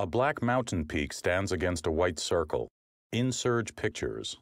A black mountain peak stands against a white circle. Insurge Pictures.